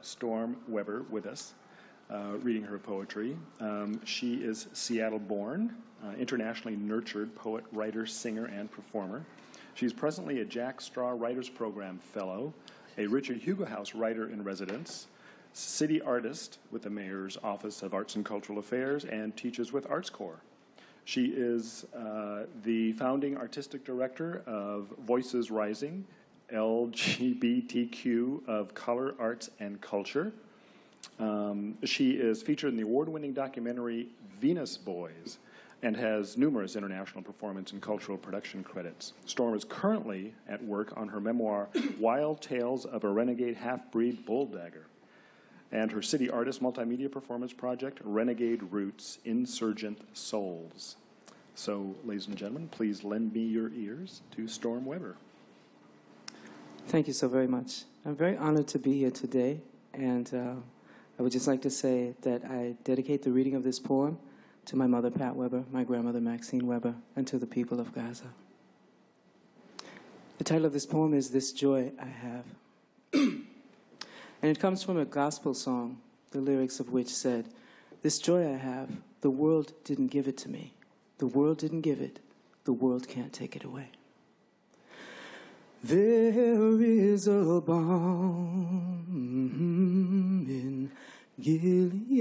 Storme Webber with us, uh, reading her poetry. Um, she is Seattle born, uh, internationally nurtured poet, writer, singer, and performer. She's presently a Jack Straw Writers Program Fellow, a Richard Hugo House Writer in Residence, city artist with the Mayor's Office of Arts and Cultural Affairs, and teaches with Arts Corps. She is uh, the founding artistic director of Voices Rising, LGBTQ of Color, Arts, and Culture. Um, she is featured in the award-winning documentary Venus Boyz and has numerous international performance and cultural production credits. Storme is currently at work on her memoir, Wild Tales of a Renegade Half-Breed Bulldagger, and her city artist multimedia performance project, Renegade Roots, Insurgent Souls. So, ladies and gentlemen, please lend me your ears to Storme Webber. Thank you so very much. I'm very honored to be here today, and uh, I would just like to say that I dedicate the reading of this poem to my mother, Pat Webber, my grandmother, Maxine Webber, and to the people of Gaza. The title of this poem is This Joy I Have. and it comes from a gospel song, the lyrics of which said, This joy I have, the world didn't give it to me. The world didn't give it. The world can't take it away. There is a balm in Gilead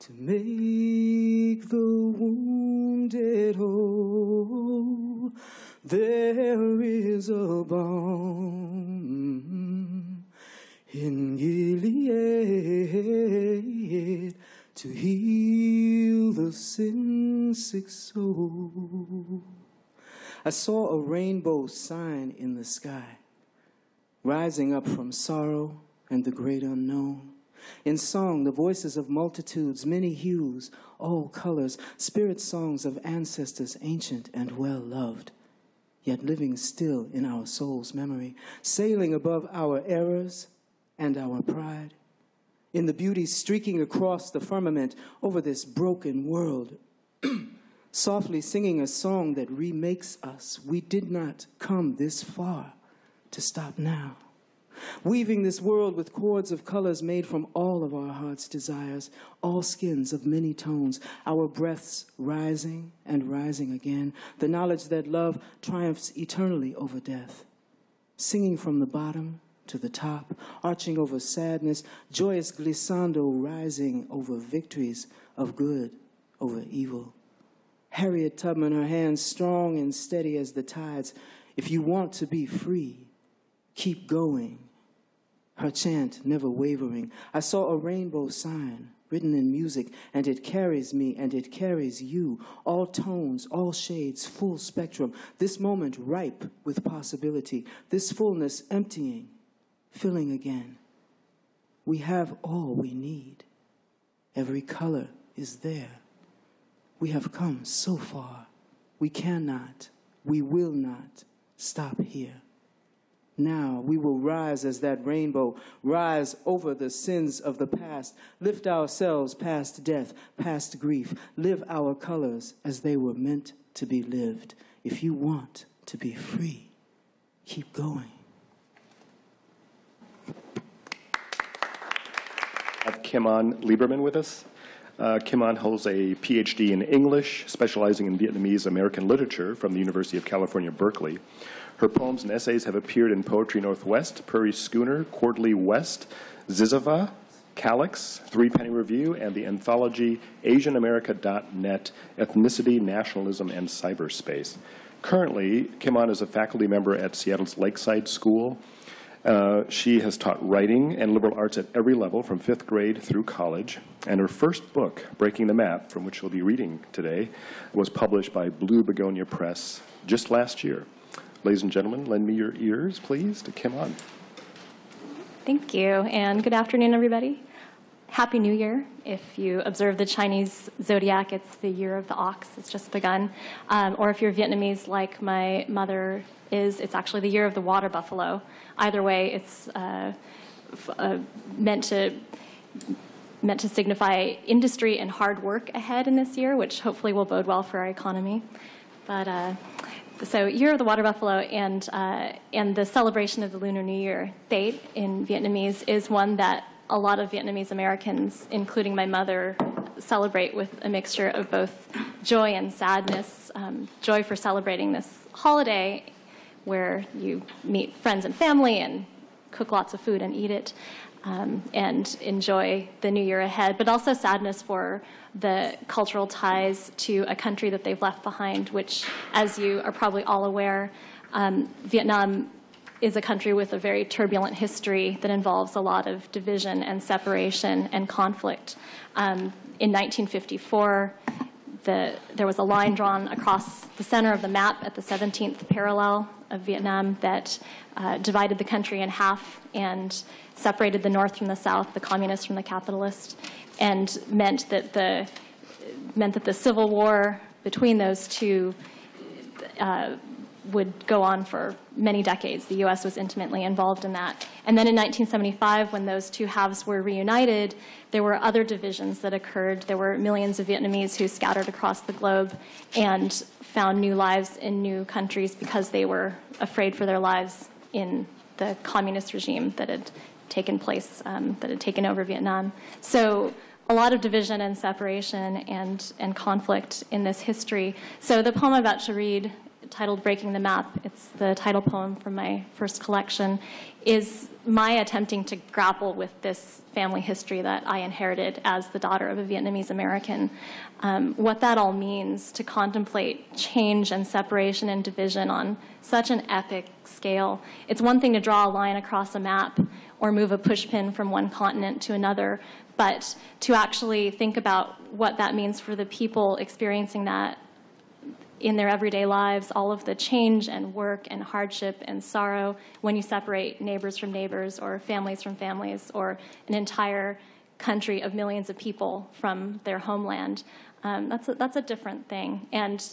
to make the wounded whole. There is a balm in Gilead to heal the sin sick soul. I saw a rainbow sign in the sky, rising up from sorrow and the great unknown. In song, the voices of multitudes, many hues, all colors, spirit songs of ancestors ancient and well loved, yet living still in our soul's memory, sailing above our errors and our pride. In the beauty streaking across the firmament over this broken world, softly singing a song that remakes us. We did not come this far to stop now. Weaving this world with cords of colors made from all of our heart's desires, all skins of many tones, our breaths rising and rising again, the knowledge that love triumphs eternally over death. Singing from the bottom to the top, arching over sadness, joyous glissando rising over victories of good over evil. Harriet Tubman, her hands strong and steady as the tides. If you want to be free, keep going her chant never wavering. I saw a rainbow sign written in music, and it carries me and it carries you. All tones, all shades, full spectrum. This moment ripe with possibility. This fullness emptying, filling again. We have all we need. Every color is there. We have come so far. We cannot, we will not stop here. Now we will rise as that rainbow, rise over the sins of the past, lift ourselves past death, past grief, live our colors as they were meant to be lived. If you want to be free, keep going. Have Kim-An Lieberman with us. Uh, Kim-An holds a PhD in English, specializing in Vietnamese American literature from the University of California, Berkeley. Her poems and essays have appeared in Poetry Northwest, Prairie Schooner, Quarterly West, Zyzzyva, Calyx, Threepenny Review, and the anthology AsianAmerica.net, Ethnicity, Nationalism, and Cyberspace. Currently, Kim-An is a faculty member at Seattle's Lakeside School. Uh, she has taught writing and liberal arts at every level from fifth grade through college. And her first book, Breaking the Map, from which she'll be reading today, was published by Blue Begonia Press just last year. Ladies and gentlemen, lend me your ears, please, to Kim-An. Thank you, and good afternoon, everybody. Happy New Year. If you observe the Chinese zodiac, it's the year of the ox, it's just begun. Um, or if you're Vietnamese, like my mother is, it's actually the year of the water buffalo. Either way, it's uh, uh, meant to meant to signify industry and hard work ahead in this year, which hopefully will bode well for our economy. But uh, so Year of the Water Buffalo and, uh, and the celebration of the Lunar New Year date in Vietnamese is one that a lot of Vietnamese Americans, including my mother, celebrate with a mixture of both joy and sadness. Um, joy for celebrating this holiday where you meet friends and family and cook lots of food and eat it um, and enjoy the new year ahead, but also sadness for the cultural ties to a country that they've left behind, which, as you are probably all aware, um, Vietnam is a country with a very turbulent history that involves a lot of division and separation and conflict. Um, in 1954, the, there was a line drawn across the center of the map at the 17th parallel of Vietnam that uh, divided the country in half and separated the North from the South, the communist from the capitalist, and meant that the meant that the civil war between those two uh, would go on for many decades. The U.S. was intimately involved in that. And then in 1975, when those two halves were reunited, there were other divisions that occurred. There were millions of Vietnamese who scattered across the globe and found new lives in new countries because they were afraid for their lives in the communist regime that had taken place, um, that had taken over Vietnam. So a lot of division and separation and, and conflict in this history. So the poem I'm about to read titled Breaking the Map, it's the title poem from my first collection, is my attempting to grapple with this family history that I inherited as the daughter of a Vietnamese American. Um, what that all means to contemplate change and separation and division on such an epic scale. It's one thing to draw a line across a map or move a pushpin from one continent to another, but to actually think about what that means for the people experiencing that in their everyday lives, all of the change and work and hardship and sorrow when you separate neighbors from neighbors or families from families or an entire country of millions of people from their homeland. Um, that's, a, that's a different thing. And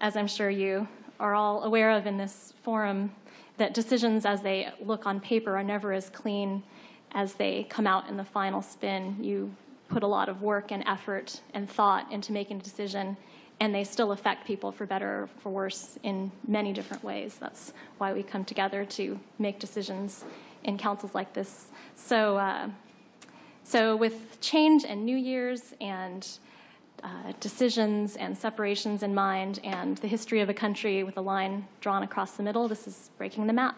as I'm sure you are all aware of in this forum, that decisions as they look on paper are never as clean as they come out in the final spin. You put a lot of work and effort and thought into making a decision and they still affect people for better or for worse in many different ways. That's why we come together to make decisions in councils like this. So, uh, so with change and New Year's and uh, decisions and separations in mind, and the history of a country with a line drawn across the middle, this is breaking the map.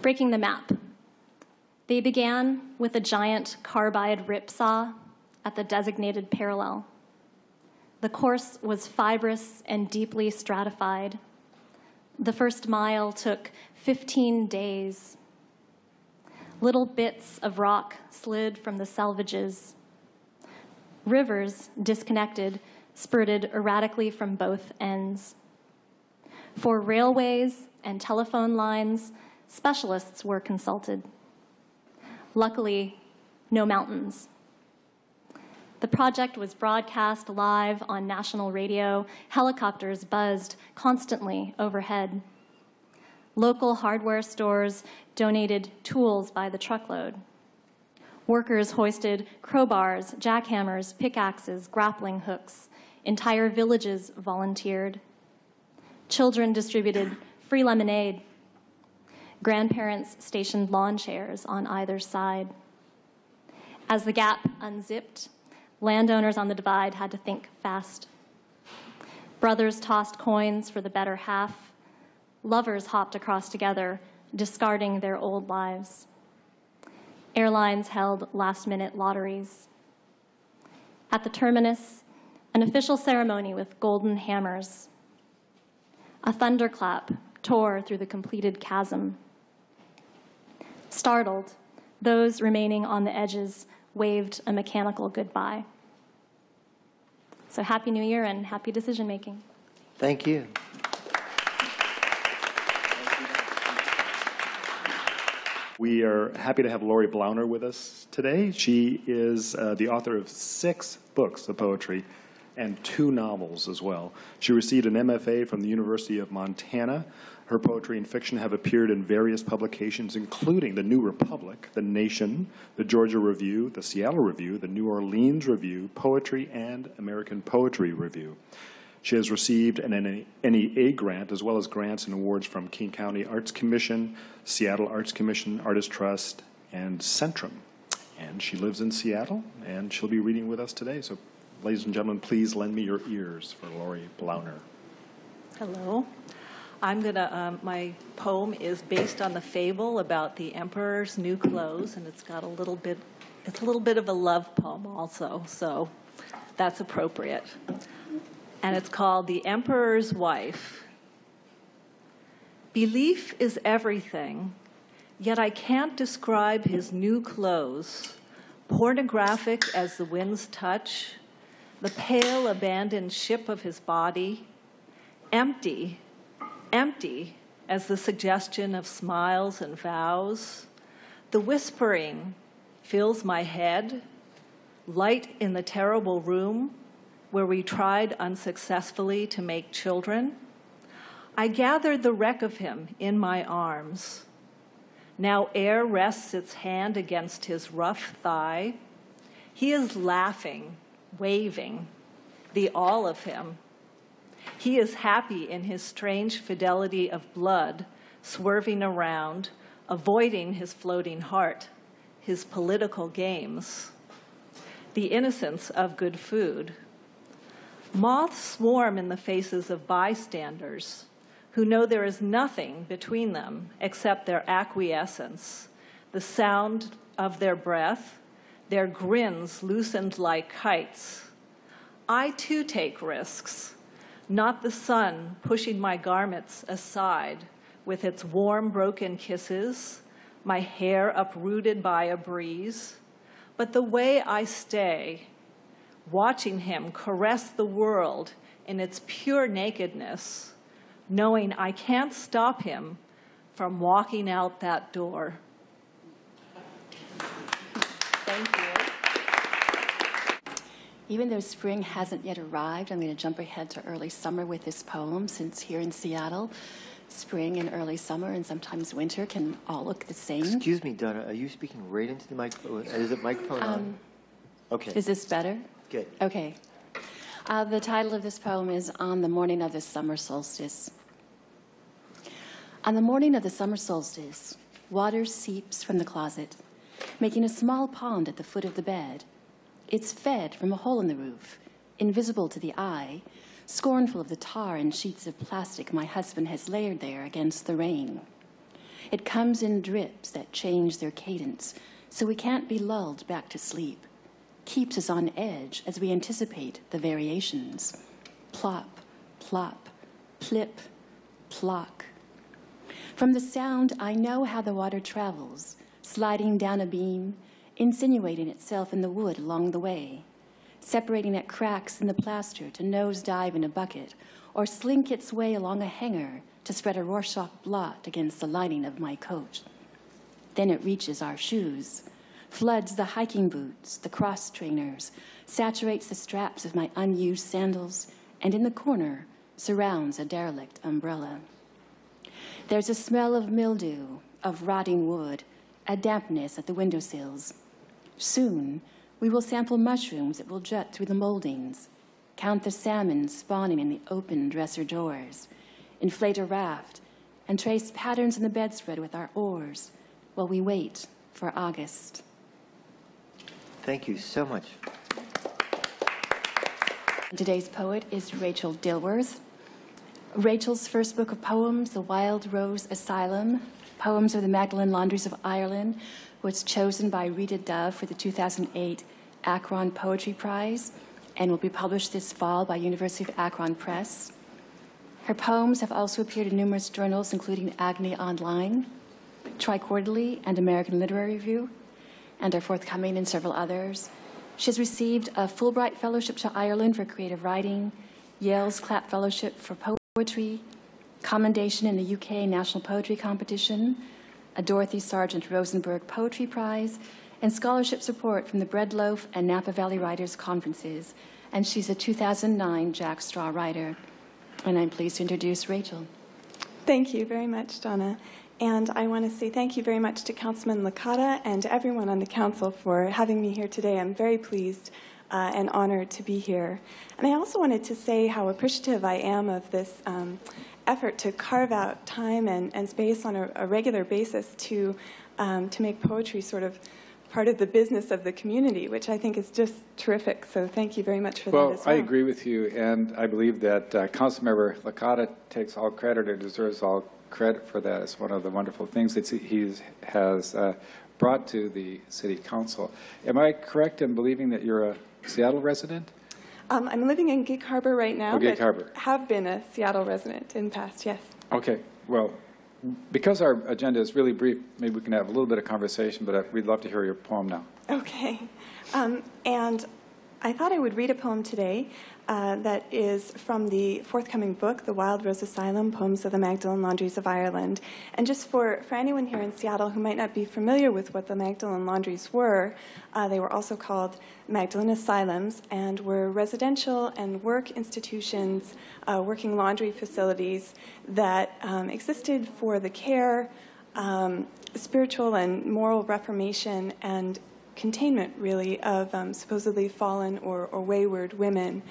Breaking the map. They began with a giant carbide rip saw at the designated parallel. The course was fibrous and deeply stratified. The first mile took 15 days. Little bits of rock slid from the selvages. Rivers, disconnected, spurted erratically from both ends. For railways and telephone lines, specialists were consulted. Luckily, no mountains. The project was broadcast live on national radio. Helicopters buzzed constantly overhead. Local hardware stores donated tools by the truckload. Workers hoisted crowbars, jackhammers, pickaxes, grappling hooks. Entire villages volunteered. Children distributed free lemonade. Grandparents stationed lawn chairs on either side. As the gap unzipped, Landowners on the divide had to think fast. Brothers tossed coins for the better half. Lovers hopped across together, discarding their old lives. Airlines held last minute lotteries. At the terminus, an official ceremony with golden hammers. A thunderclap tore through the completed chasm. Startled, those remaining on the edges waved a mechanical goodbye. So Happy New Year and happy decision making. Thank you. We are happy to have Laurie Blauner with us today. She is uh, the author of six books of poetry and two novels as well. She received an MFA from the University of Montana. Her poetry and fiction have appeared in various publications, including the New Republic, The Nation, the Georgia Review, the Seattle Review, the New Orleans Review, Poetry, and American Poetry Review. She has received an NEA grant as well as grants and awards from King County Arts Commission, Seattle Arts Commission, Artist Trust, and Centrum. And she lives in Seattle, and she'll be reading with us today. So, ladies and gentlemen, please lend me your ears for Laurie Blauner. Hello. I'm gonna, um, my poem is based on the fable about the emperor's new clothes, and it's got a little bit, it's a little bit of a love poem also, so that's appropriate. And it's called The Emperor's Wife. Belief is everything, yet I can't describe his new clothes, pornographic as the wind's touch, the pale abandoned ship of his body, empty, empty as the suggestion of smiles and vows. The whispering fills my head, light in the terrible room where we tried unsuccessfully to make children. I gathered the wreck of him in my arms. Now air rests its hand against his rough thigh. He is laughing, waving, the all of him. He is happy in his strange fidelity of blood, swerving around, avoiding his floating heart, his political games, the innocence of good food. Moths swarm in the faces of bystanders who know there is nothing between them except their acquiescence, the sound of their breath, their grins loosened like kites. I too take risks, not the sun pushing my garments aside with its warm, broken kisses, my hair uprooted by a breeze, but the way I stay, watching him caress the world in its pure nakedness, knowing I can't stop him from walking out that door. Thank you. Even though spring hasn't yet arrived, I'm going to jump ahead to early summer with this poem, since here in Seattle, spring and early summer and sometimes winter can all look the same. Excuse me, Donna, are you speaking right into the microphone? Is it microphone on? Okay, Is this better? good. Okay. Uh, the title of this poem is On the Morning of the Summer Solstice. On the morning of the summer solstice, water seeps from the closet, making a small pond at the foot of the bed. It's fed from a hole in the roof, invisible to the eye, scornful of the tar and sheets of plastic my husband has layered there against the rain. It comes in drips that change their cadence, so we can't be lulled back to sleep. Keeps us on edge as we anticipate the variations. Plop, plop, plip, plock. From the sound, I know how the water travels, sliding down a beam, insinuating itself in the wood along the way, separating at cracks in the plaster to nose dive in a bucket, or slink its way along a hanger to spread a Rorschach blot against the lining of my coat. Then it reaches our shoes, floods the hiking boots, the cross trainers, saturates the straps of my unused sandals, and in the corner surrounds a derelict umbrella. There's a smell of mildew, of rotting wood, a dampness at the windowsills. Soon, we will sample mushrooms that will jut through the moldings, count the salmon spawning in the open dresser doors, inflate a raft, and trace patterns in the bedspread with our oars while we wait for August. Thank you so much. Today's poet is Rachel Dilworth. Rachel's first book of poems, The Wild Rose Asylum, Poems of the Magdalen Laundries of Ireland, was chosen by Rita Dove for the 2008 Akron Poetry Prize and will be published this fall by University of Akron Press. Her poems have also appeared in numerous journals, including Agni Online, Triquarterly, and American Literary Review, and are forthcoming in several others. She has received a Fulbright Fellowship to Ireland for creative writing, Yale's Clapp Fellowship for poetry, commendation in the UK National Poetry Competition, a Dorothy Sargent Rosenberg Poetry Prize, and scholarship support from the Breadloaf and Napa Valley Writers Conferences. And she's a 2009 Jack Straw Writer. And I'm pleased to introduce Rachel. Thank you very much, Donna. And I want to say thank you very much to Councilman Licata and everyone on the council for having me here today. I'm very pleased uh, and honored to be here. And I also wanted to say how appreciative I am of this um, effort to carve out time and, and space on a, a regular basis to, um, to make poetry sort of part of the business of the community, which I think is just terrific. So thank you very much for that Well, as well. I agree with you, and I believe that uh, Councilmember Licata takes all credit or deserves all credit for that. It's one of the wonderful things that he has uh, brought to the city council. Am I correct in believing that you're a Seattle resident? Um, I'm living in Gig Harbor right now, Oh, Gig but Harbor. have been a Seattle resident in the past, yes. Okay, well, because our agenda is really brief, maybe we can have a little bit of conversation, but we'd love to hear your poem now. Okay. Um, and I thought I would read a poem today uh, that is from the forthcoming book, The Wild Rose Asylum Poems of the Magdalen Laundries of Ireland. And just for, for anyone here in Seattle who might not be familiar with what the Magdalen Laundries were, uh, they were also called Magdalen Asylums and were residential and work institutions, uh, working laundry facilities that um, existed for the care, um, spiritual and moral reformation, and containment, really, of um, supposedly fallen or, or wayward women.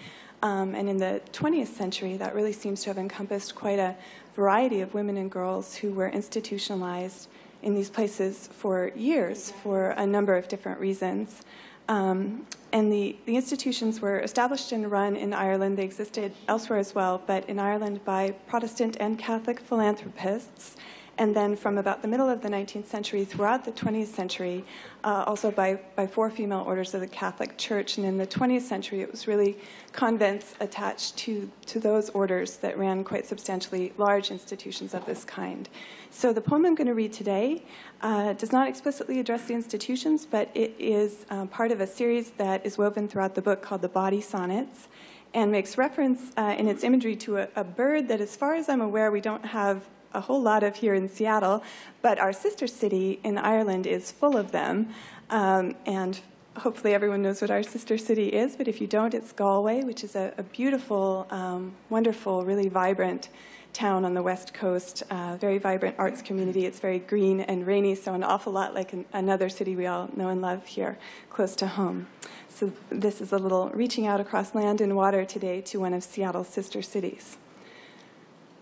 Um, and in the 20th century, that really seems to have encompassed quite a variety of women and girls who were institutionalized in these places for years for a number of different reasons. Um, and the, the institutions were established and run in Ireland. They existed elsewhere as well, but in Ireland by Protestant and Catholic philanthropists and then from about the middle of the 19th century throughout the 20th century, uh, also by, by four female orders of the Catholic Church. And in the 20th century, it was really convents attached to, to those orders that ran quite substantially large institutions of this kind. So the poem I'm going to read today uh, does not explicitly address the institutions, but it is uh, part of a series that is woven throughout the book called the Body Sonnets and makes reference uh, in its imagery to a, a bird that, as far as I'm aware, we don't have a whole lot of here in Seattle, but our sister city in Ireland is full of them. Um, and hopefully everyone knows what our sister city is, but if you don't, it's Galway, which is a, a beautiful, um, wonderful, really vibrant town on the west coast, uh, very vibrant arts community. It's very green and rainy, so an awful lot like an, another city we all know and love here close to home. So this is a little reaching out across land and water today to one of Seattle's sister cities.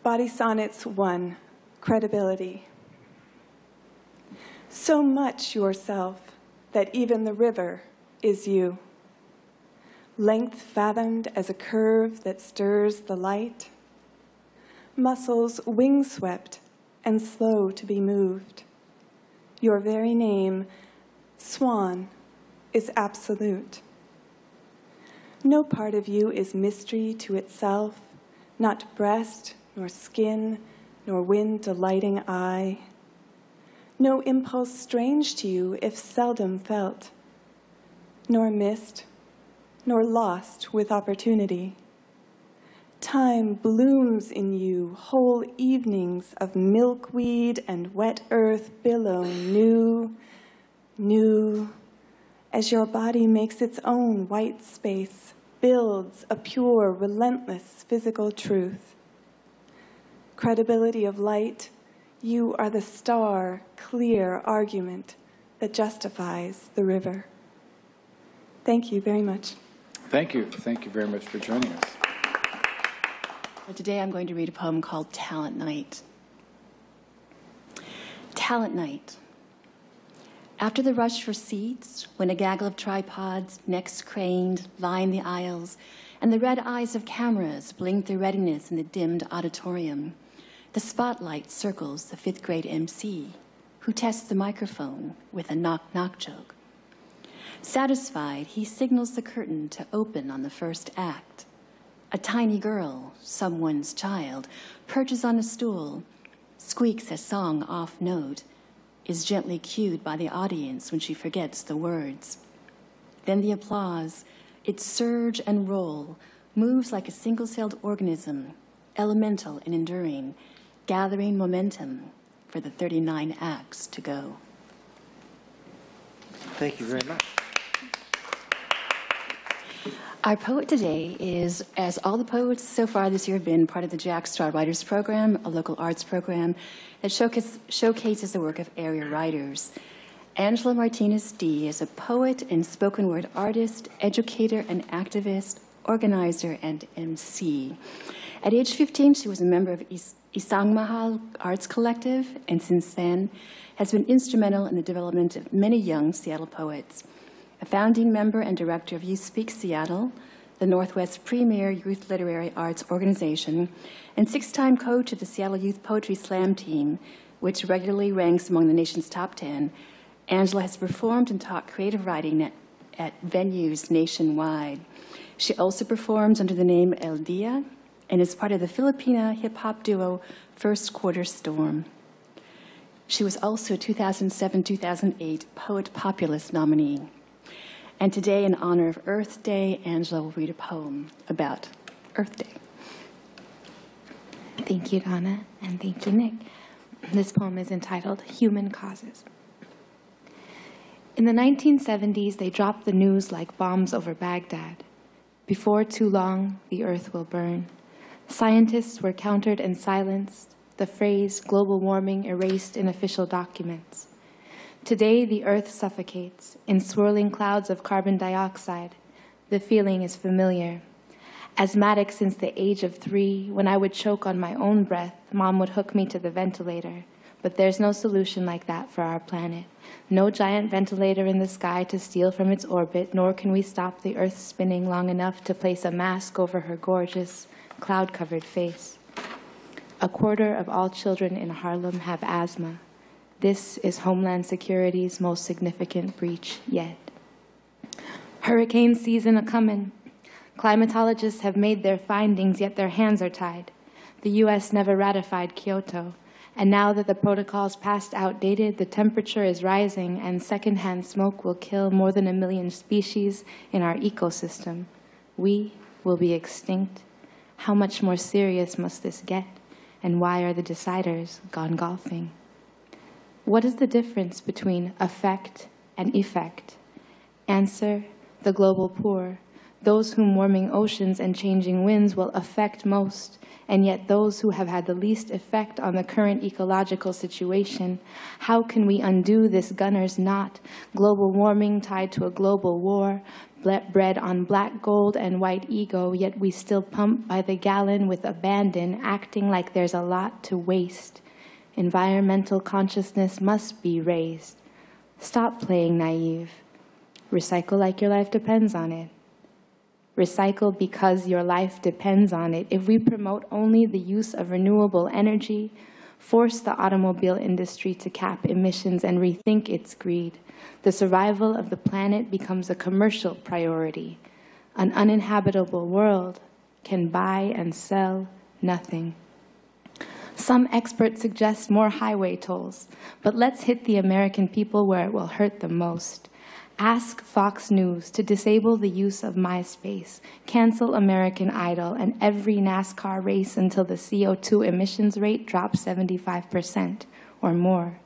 Body Sonnets 1 Credibility. So much yourself that even the river is you. Length fathomed as a curve that stirs the light. Muscles wing swept and slow to be moved. Your very name, Swan, is absolute. No part of you is mystery to itself, not breast, nor skin, nor wind delighting eye. No impulse strange to you if seldom felt, nor missed, nor lost with opportunity. Time blooms in you, whole evenings of milkweed and wet earth billow new, new, as your body makes its own white space, builds a pure, relentless physical truth credibility of light, you are the star, clear argument that justifies the river. Thank you very much. Thank you. Thank you very much for joining us. Today I'm going to read a poem called Talent Night. Talent Night. After the rush for seats, when a gaggle of tripods, necks craned, line the aisles, and the red eyes of cameras blink their readiness in the dimmed auditorium, the spotlight circles the fifth grade MC, who tests the microphone with a knock knock joke. Satisfied, he signals the curtain to open on the first act. A tiny girl, someone's child, perches on a stool, squeaks a song off note, is gently cued by the audience when she forgets the words. Then the applause, its surge and roll, moves like a single celled organism, elemental and enduring, gathering momentum for the 39 acts to go. Thank you very much. Our poet today is, as all the poets so far this year have been, part of the Jack Straw Writers Program, a local arts program that showcase, showcases the work of area writers. Angela Martinez Dy is a poet and spoken word artist, educator and activist, organizer, and MC. At age 15, she was a member of Is- Isang Mahal Arts Collective, and since then has been instrumental in the development of many young Seattle poets. A founding member and director of Youth Speak Seattle, the Northwest's premier youth literary arts organization, and six time coach of the Seattle Youth Poetry Slam team, which regularly ranks among the nation's top 10, Angela has performed and taught creative writing at, at venues nationwide. She also performs under the name El Dia and is part of the Filipina hip hop duo First Quarter Storm. She was also a 2007 2008 Poet Populist nominee. And today, in honor of Earth Day, Angela will read a poem about Earth Day. Thank you, Donna, and thank you, Nick. This poem is entitled Human Causes. In the 1970s, they dropped the news like bombs over Baghdad. Before too long, the earth will burn. Scientists were countered and silenced, the phrase global warming erased in official documents. Today, the earth suffocates in swirling clouds of carbon dioxide. The feeling is familiar. Asthmatic since the age of three, when I would choke on my own breath, mom would hook me to the ventilator. But there's no solution like that for our planet. No giant ventilator in the sky to steal from its orbit, nor can we stop the Earth spinning long enough to place a mask over her gorgeous, cloud covered face. A quarter of all children in Harlem have asthma. This is Homeland Security's most significant breach yet. Hurricane season a comin'. Climatologists have made their findings, yet their hands are tied. The U.S. never ratified Kyoto, and now that the protocol's past outdated, the temperature is rising, and secondhand smoke will kill more than a million species in our ecosystem. We will be extinct. How much more serious must this get? And why are the deciders gone golfing? What is the difference between effect and effect? Answer the global poor those whom warming oceans and changing winds will affect most, and yet those who have had the least effect on the current ecological situation. How can we undo this gunner's knot, global warming tied to a global war, bred on black gold and white ego, yet we still pump by the gallon with abandon, acting like there's a lot to waste. Environmental consciousness must be raised. Stop playing naive. Recycle like your life depends on it recycle because your life depends on it. If we promote only the use of renewable energy, force the automobile industry to cap emissions and rethink its greed, the survival of the planet becomes a commercial priority. An uninhabitable world can buy and sell nothing. Some experts suggest more highway tolls, but let's hit the American people where it will hurt the most. Ask Fox News to disable the use of MySpace, cancel American Idol, and every NASCAR race until the CO2 emissions rate drops 75% or more.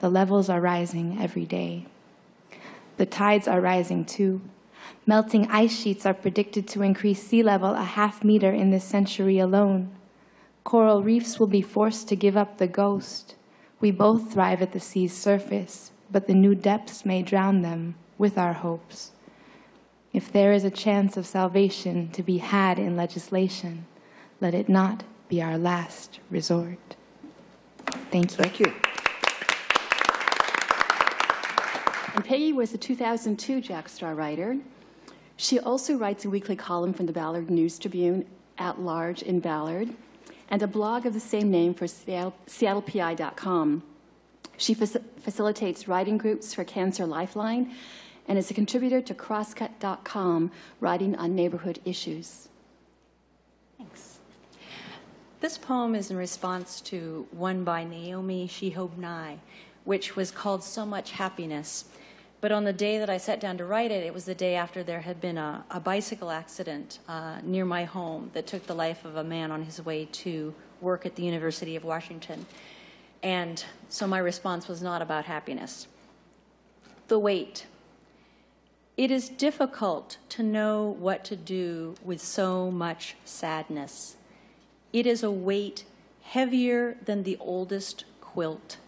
The levels are rising every day. The tides are rising too. Melting ice sheets are predicted to increase sea level a half meter in this century alone. Coral reefs will be forced to give up the ghost. We both thrive at the sea's surface but the new depths may drown them with our hopes. If there is a chance of salvation to be had in legislation, let it not be our last resort. Thank you. Thank you. And Peggy was a 2002 Jack Straw writer. She also writes a weekly column from the Ballard News Tribune at large in Ballard and a blog of the same name for Seattle, SeattlePI.com. She facilitates writing groups for Cancer Lifeline and is a contributor to Crosscut.com, writing on neighborhood issues. Thanks. This poem is in response to one by Naomi Shihab which was called So Much Happiness. But on the day that I sat down to write it, it was the day after there had been a, a bicycle accident uh, near my home that took the life of a man on his way to work at the University of Washington. And so my response was not about happiness. The weight. It is difficult to know what to do with so much sadness. It is a weight heavier than the oldest quilt.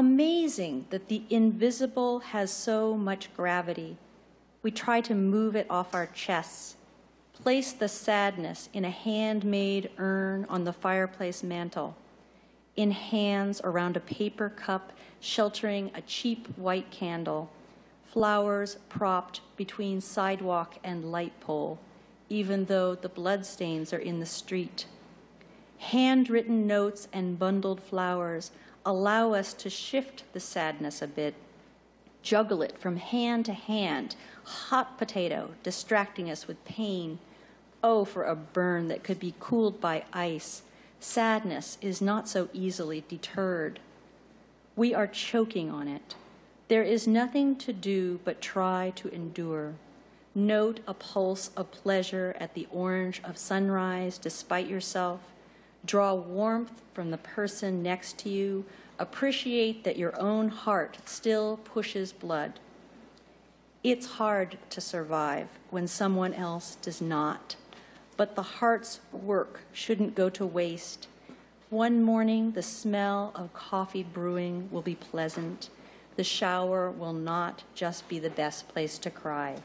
Amazing that the invisible has so much gravity. We try to move it off our chests. Place the sadness in a handmade urn on the fireplace mantel, in hands around a paper cup sheltering a cheap white candle, flowers propped between sidewalk and light pole, even though the bloodstains are in the street. Handwritten notes and bundled flowers allow us to shift the sadness a bit, juggle it from hand to hand, hot potato distracting us with pain. Oh, for a burn that could be cooled by ice. Sadness is not so easily deterred. We are choking on it. There is nothing to do but try to endure. Note a pulse of pleasure at the orange of sunrise despite yourself. Draw warmth from the person next to you. Appreciate that your own heart still pushes blood. It's hard to survive when someone else does not, but the heart's work shouldn't go to waste. One morning, the smell of coffee brewing will be pleasant. The shower will not just be the best place to cry.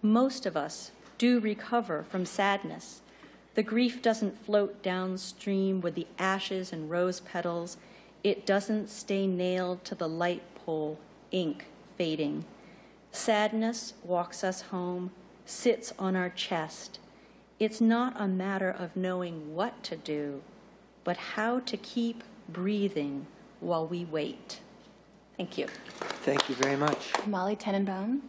Most of us do recover from sadness. The grief doesn't float downstream with the ashes and rose petals. It doesn't stay nailed to the light pole, ink fading. Sadness walks us home, sits on our chest. It's not a matter of knowing what to do, but how to keep breathing while we wait. Thank you. Thank you very much. Molly Tenenbaum.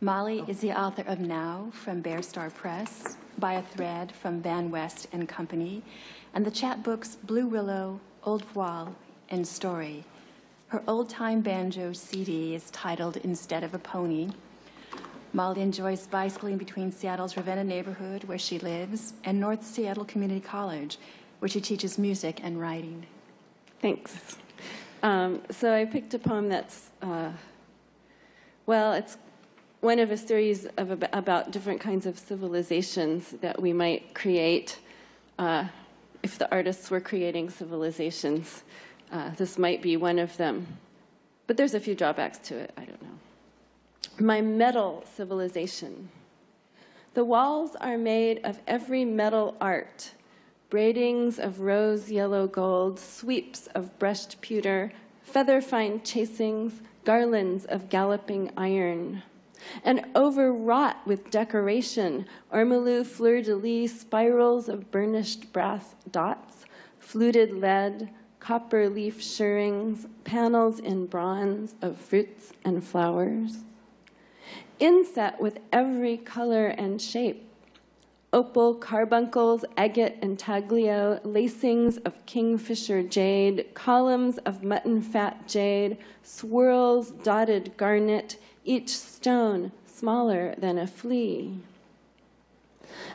Molly oh. is the author of Now from Bear Star Press, By a Thread from Van West and Company, and the chapbooks Blue Willow, Old Voile, and Story. Her old time banjo CD is titled Instead of a Pony. Molly enjoys bicycling between Seattle's Ravenna neighborhood, where she lives, and North Seattle Community College, where she teaches music and writing. Thanks. Um, so I picked a poem that's, uh, well, it's one of a series of about different kinds of civilizations that we might create uh, if the artists were creating civilizations. Uh, this might be one of them. But there's a few drawbacks to it. I don't know. My metal civilization. The walls are made of every metal art braidings of rose yellow gold, sweeps of brushed pewter, feather fine chasings, garlands of galloping iron. And overwrought with decoration, ormolu fleur de lis, spirals of burnished brass dots, fluted lead, copper leaf shirrings, panels in bronze of fruits and flowers. Inset with every color and shape, opal carbuncles, agate intaglio, lacings of kingfisher jade, columns of mutton fat jade, swirls dotted garnet, each stone smaller than a flea.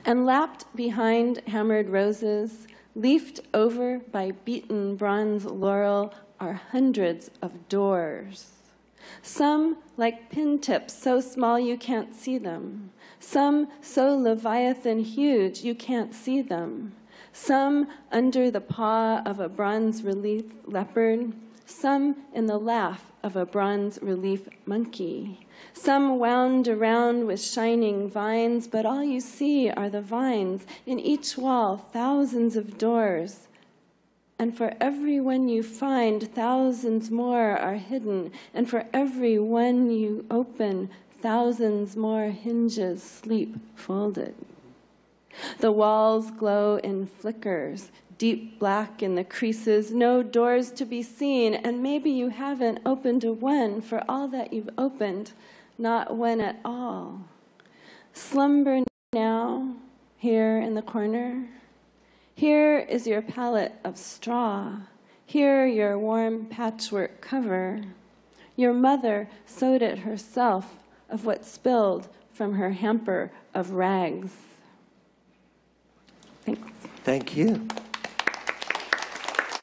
And lapped behind hammered roses, leafed over by beaten bronze laurel, are hundreds of doors. Some like pin tips, so small you can't see them. Some so leviathan huge you can't see them. Some under the paw of a bronze relief leopard. Some in the laugh of a bronze relief monkey. Some wound around with shining vines, but all you see are the vines. In each wall, thousands of doors. And for every one you find, thousands more are hidden. And for every one you open, thousands more hinges sleep folded. The walls glow in flickers, deep black in the creases, no doors to be seen, and maybe you haven't opened a one for all that you've opened, not one at all. Slumber now, here in the corner. Here is your pallet of straw. Here your warm patchwork cover. Your mother sewed it herself of what spilled from her hamper of rags. Thanks. Thank you.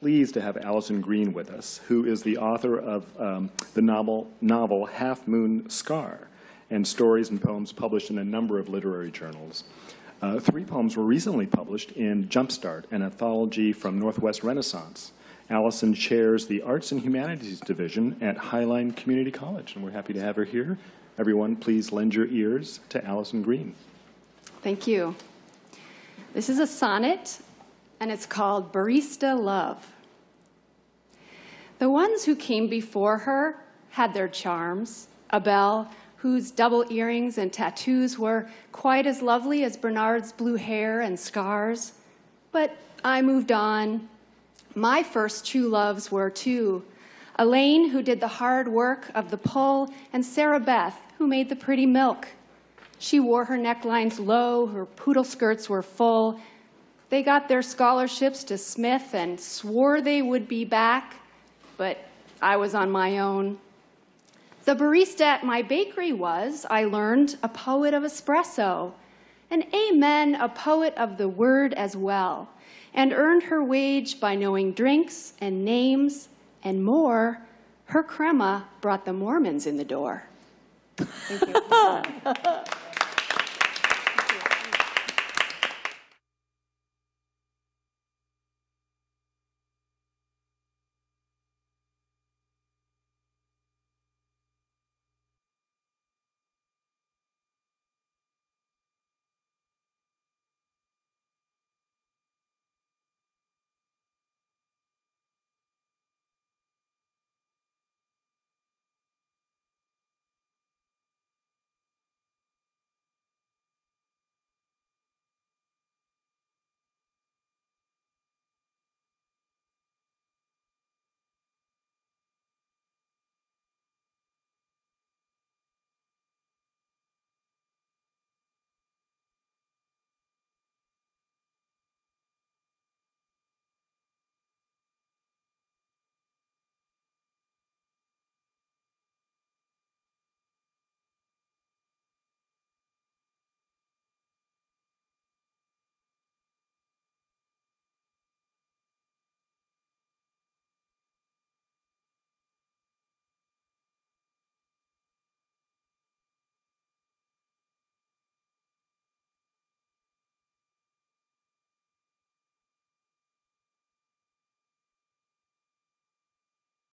Pleased to have Allison Green with us, who is the author of um, the novel, novel Half Moon Scar and stories and poems published in a number of literary journals. Uh, three poems were recently published in Jumpstart, an anthology from Northwest Renaissance. Allison chairs the Arts and Humanities Division at Highline Community College, and we're happy to have her here. Everyone, please lend your ears to Allison Green. Thank you. This is a sonnet, and it's called Barista Love. The ones who came before her had their charms. A belle whose double earrings and tattoos were quite as lovely as Bernard's blue hair and scars. But I moved on. My first true loves were two Elaine, who did the hard work of the pull, and Sarah Beth, who made the pretty milk. She wore her necklines low, her poodle skirts were full. They got their scholarships to Smith and swore they would be back, but I was on my own. The barista at my bakery was, I learned, a poet of espresso, and amen, a poet of the word as well, and earned her wage by knowing drinks and names and more. Her crema brought the Mormons in the door. Thank you.